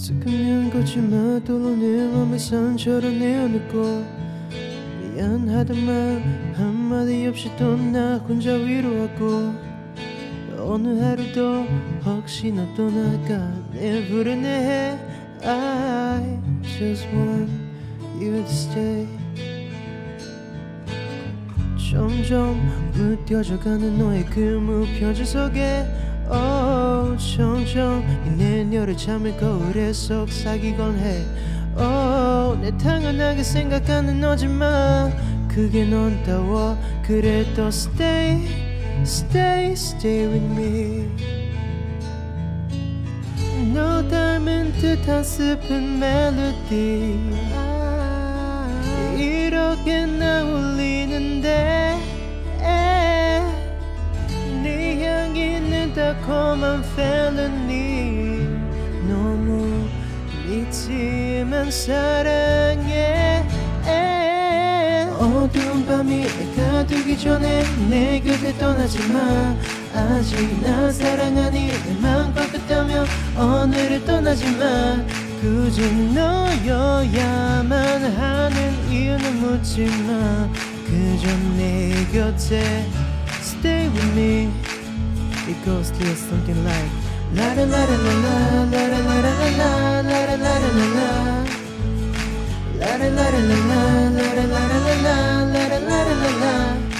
슬프면 걷지마 돌로 내 맘에 상처를 내어놓고 미안하단 말 한마디 없이 또 나 혼자 위로하고 어느 하루도 혹시 너 떠나가 내 부르네 I just want you to stay. 점점 무뎌져가는 너의 그 무표정 속에 oh, 점점 이 내년을 잠을 거울에 속삭이곤 해. Oh, 내 당연하게 생각하는 너지만 그게 넌다워. 그래도 stay stay stay with me. 너 닮은 듯한 슬픈 멜로디. 이렇게 나 울리는데 달콤한 felony 너무 믿지만 사랑해. 어두운 밤이 가두기 전에 내 곁에 떠나지 마. 아직 나 사랑하니 내맘 꺾었다며 오늘을 떠나지마. 굳이 너여야만 하는 이유는 묻지마. 그저 내 곁에 Stay with me It goes to something like La da la da la la la da la da la la la da la da la la La da la da la la la da la da la la la da la da la la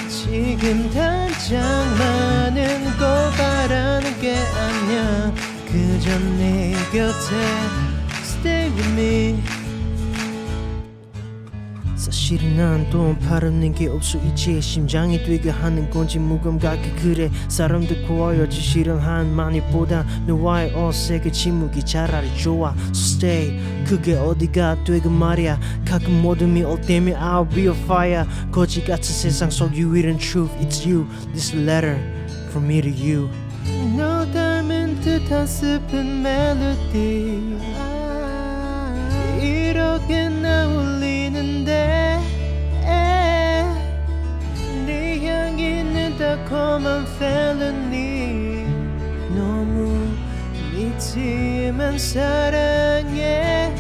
지금 당장 많은 걸 바라는 게 아니야 그저 내 곁에 Stay with me 사실은 난또 바라는 게 없어 이제 심장이 뛰게 하는 건지 무감각해 그래 사람들 구하여지 싫어한 많이보다 너와의 어색의 침묵이 차라리 좋아 So stay 그게 어디가 되고 말이야 가끔 어둠이 올 때면 I'll be a fire. 거지 같은 세상 속 유일한 truth. It's you. This letter from me to you. 너 닮은 듯한 슬픈 멜로디 이렇게 나 울리는데 네 향기 있는 달콤한 felony 너무 믿지만 사랑해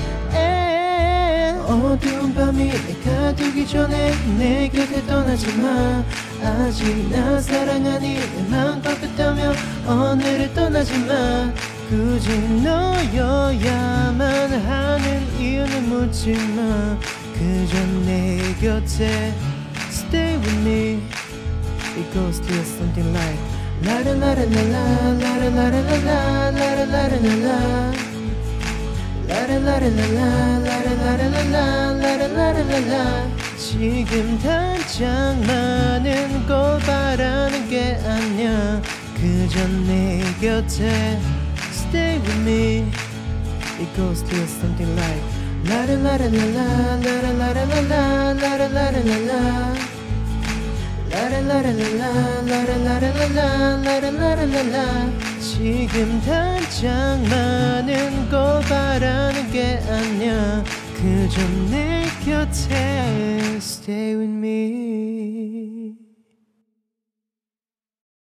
어두운 밤이 가두기 전에 내 곁에 떠나지 마. 아직 나 사랑하니 내맘 꺾었다며 오늘을 떠나지 마 굳이 너여야만 하는 이유는 묻지마 그저 내 곁에 Stay with me It goes to something like 라라라라라 라라라라라 라라라라라 라라라라라 라라라라라 라라라라라 지금 당장 많은 걸 바라는 게 아니야 그저 내 곁에 stay with me. It goes to something like la la la la la la la la la la la la la la la la la la. La la la la la la la la la la la la la la la la la. 지금 당장 많은 걸 바라는 게 아니야. 그저 내 곁에 stay with me.